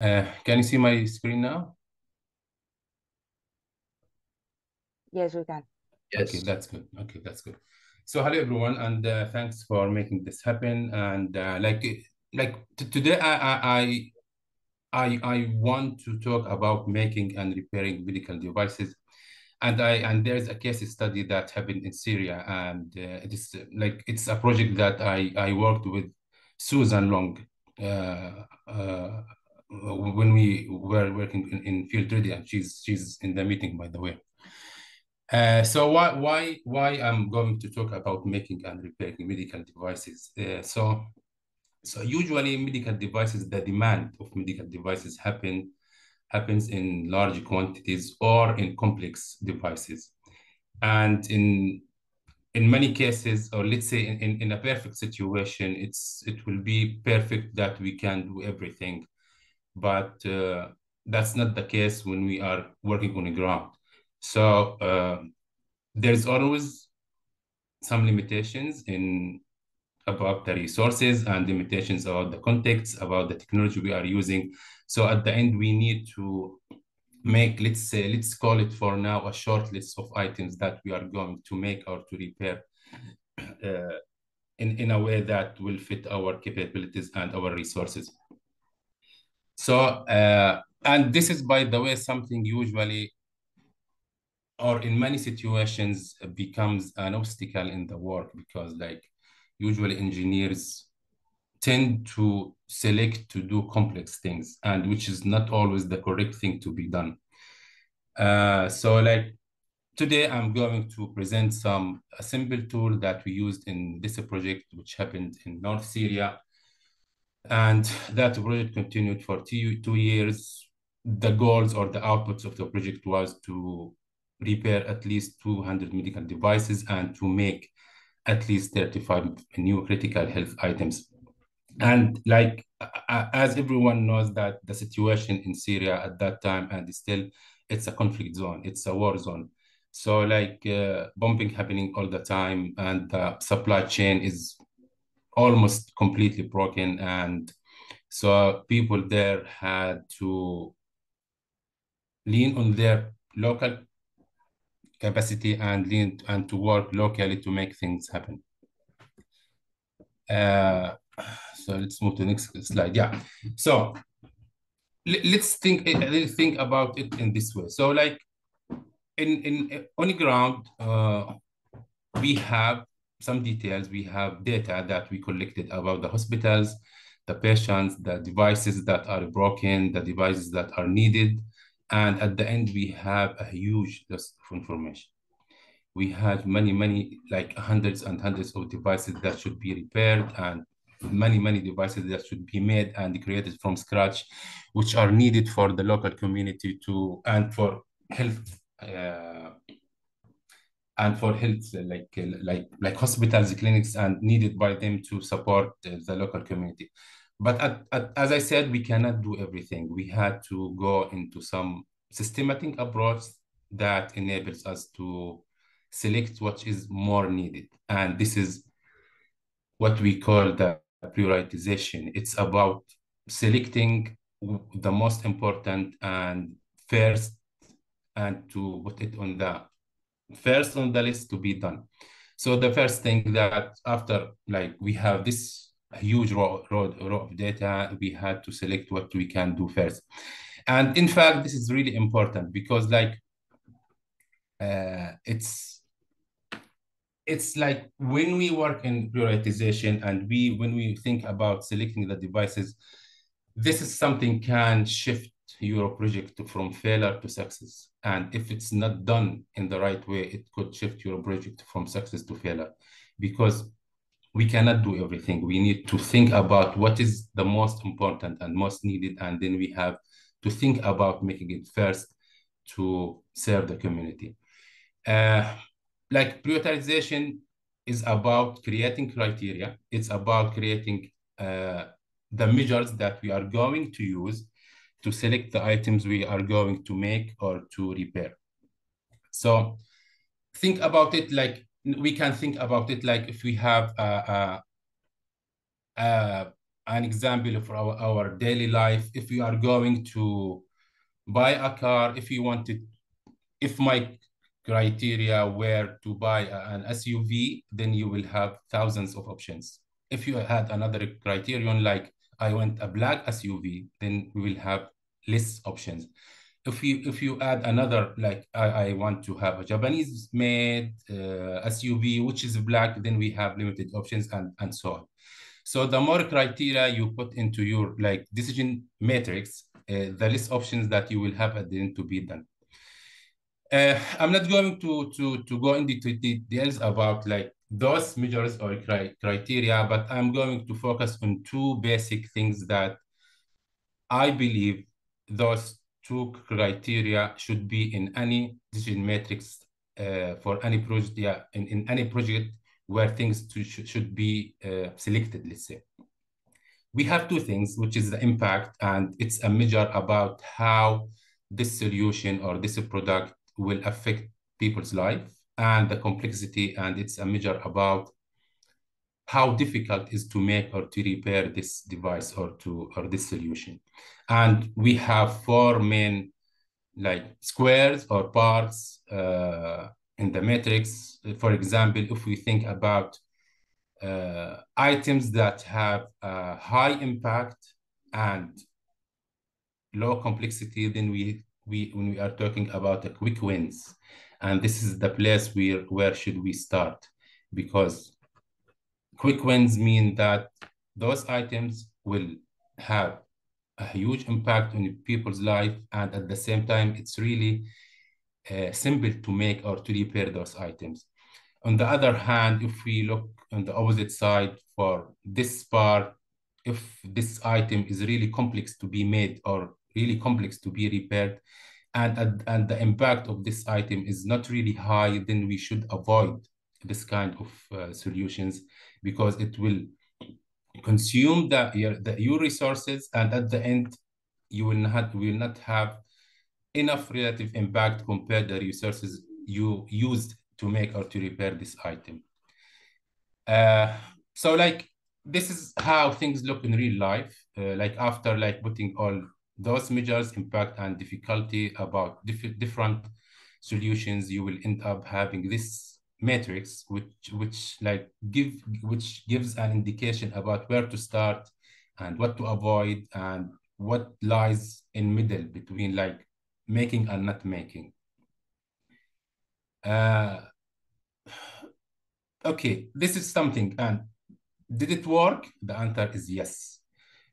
Uh, can you see my screen now? Yes, we can. Yes. Okay, that's good. Okay, that's good. So hello everyone, and uh, thanks for making this happen. And uh, like like today, I, I I I want to talk about making and repairing medical devices, and I and there's a case study that happened in Syria, and uh, it is like it's a project that I I worked with Susan Long. Uh, uh, when we were working in, in field ready and she's she's in the meeting by the way. Uh, so why why why I'm going to talk about making and repairing medical devices? Uh, so so usually medical devices, the demand of medical devices happen happens in large quantities or in complex devices, and in in many cases, or let's say in, in, in a perfect situation, it's it will be perfect that we can do everything, but uh, that's not the case when we are working on the ground. So uh, there's always some limitations in about the resources and limitations about the context, about the technology we are using. So at the end, we need to make, let's say, let's call it for now a short list of items that we are going to make or to repair uh, in, in a way that will fit our capabilities and our resources. So, uh, and this is, by the way, something usually or in many situations becomes an obstacle in the work because like usually engineers tend to select to do complex things and which is not always the correct thing to be done. Uh, so like today i'm going to present some a simple tool that we used in this project which happened in north syria and that project continued for two, two years the goals or the outputs of the project was to repair at least 200 medical devices and to make at least 35 new critical health items. And like, as everyone knows that the situation in Syria at that time and still, it's a conflict zone, it's a war zone. So like uh, bombing happening all the time and the supply chain is almost completely broken. And so people there had to lean on their local capacity and lean and to work locally to make things happen. Uh, so let's move to the next slide. Yeah. So let's think let's think about it in this way. So like in in on the ground, uh, we have some details. We have data that we collected about the hospitals, the patients, the devices that are broken, the devices that are needed, and at the end, we have a huge list of information. We had many, many, like hundreds and hundreds of devices that should be repaired and many, many devices that should be made and created from scratch, which are needed for the local community to, and for health, uh, and for health, like, like, like hospitals, clinics, and needed by them to support the local community. But at, at, as I said, we cannot do everything. We had to go into some systematic approach that enables us to select what is more needed. And this is what we call the prioritization. It's about selecting the most important and first and to put it on the first on the list to be done. So the first thing that after like we have this huge row, row of data. We had to select what we can do first. And in fact, this is really important because like uh, it's it's like when we work in prioritization and we when we think about selecting the devices, this is something can shift your project from failure to success. And if it's not done in the right way, it could shift your project from success to failure because we cannot do everything. We need to think about what is the most important and most needed, and then we have to think about making it first to serve the community. Uh, like prioritization is about creating criteria. It's about creating uh, the measures that we are going to use to select the items we are going to make or to repair. So think about it like we can think about it like if we have a, a, a, an example for our, our daily life. If you are going to buy a car, if you wanted, if my criteria were to buy uh, an SUV, then you will have thousands of options. If you had another criterion like I want a black SUV, then we will have less options. If you if you add another like I, I want to have a Japanese made uh, SUV which is black, then we have limited options and and so on. So the more criteria you put into your like decision matrix, uh, the less options that you will have at the end to be done. Uh, I'm not going to to to go into details about like those measures or cri criteria, but I'm going to focus on two basic things that I believe those two criteria should be in any decision matrix uh, for any project, yeah, in, in any project where things to, should, should be uh, selected, let's say. We have two things, which is the impact, and it's a measure about how this solution or this product will affect people's life and the complexity and it's a measure about how difficult is to make or to repair this device or to or this solution. And we have four main like squares or parts uh, in the matrix. For example if we think about uh, items that have a high impact and low complexity then we we when we are talking about the quick wins and this is the place where where should we start? Because quick wins mean that those items will have a huge impact on people's life. And at the same time it's really uh, simple to make or to repair those items. On the other hand if we look on the opposite side for this part if this item is really complex to be made or really complex to be repaired and, and the impact of this item is not really high, then we should avoid this kind of uh, solutions because it will consume the your, the, your resources and at the end you will not will not have enough relative impact compared the resources you used to make or to repair this item. Uh, so like this is how things look in real life. Uh, like after like putting all those measures impact and difficulty about diff different solutions you will end up having. This matrix which which like give which gives an indication about where to start and what to avoid and what lies in middle between like making and not making. Uh okay this is something and did it work? The answer is yes.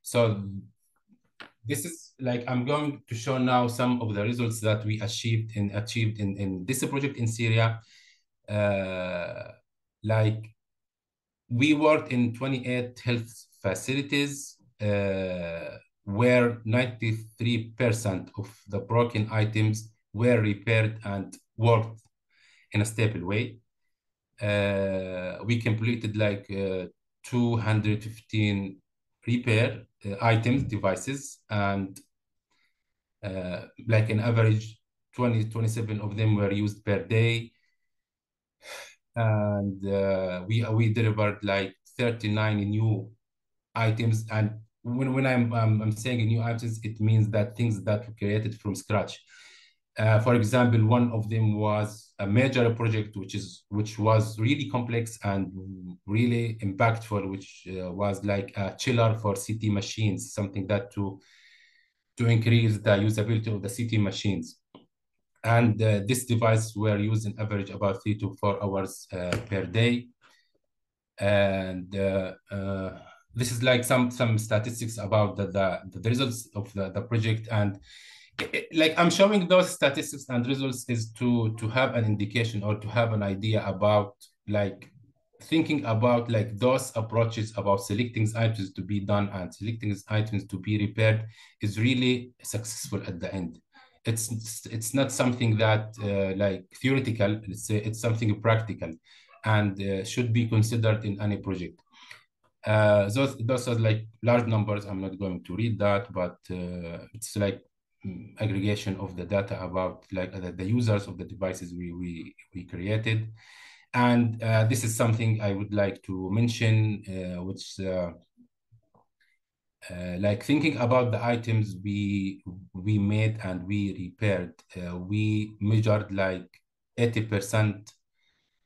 So this is like I'm going to show now some of the results that we achieved in achieved in, in this project in Syria. Uh, like we worked in 28 health facilities uh, where 93% of the broken items were repaired and worked in a stable way. Uh, we completed like uh, 215 repair items, devices, and uh, like an average 20, 27 of them were used per day. And uh, we, we delivered like 39 new items. And when, when I'm, I'm saying new items, it means that things that were created from scratch. Uh, for example, one of them was a major project, which is which was really complex and really impactful, which uh, was like a chiller for CT machines, something that to to increase the usability of the CT machines. And uh, this device were used in average about three to four hours uh, per day. And uh, uh, this is like some some statistics about the the, the results of the, the project and like I'm showing those statistics and results is to to have an indication or to have an idea about like thinking about like those approaches about selecting items to be done and selecting items to be repaired is really successful at the end. It's it's not something that uh, like theoretical. It's it's something practical, and uh, should be considered in any project. Uh, those those are like large numbers. I'm not going to read that, but uh, it's like aggregation of the data about like the, the users of the devices we, we, we created. And uh, this is something I would like to mention, uh, which uh, uh, like thinking about the items we we made and we repaired, uh, we measured like 80%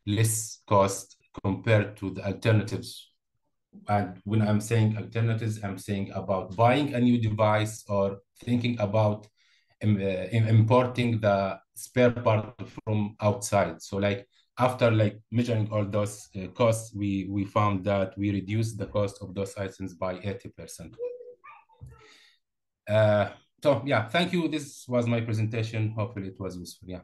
less cost compared to the alternatives. And when I'm saying alternatives, I'm saying about buying a new device or thinking about um, uh, importing the spare part from outside. So like after like measuring all those uh, costs, we we found that we reduced the cost of those items by 80%. Uh, so yeah, thank you. This was my presentation. Hopefully it was useful. Yeah.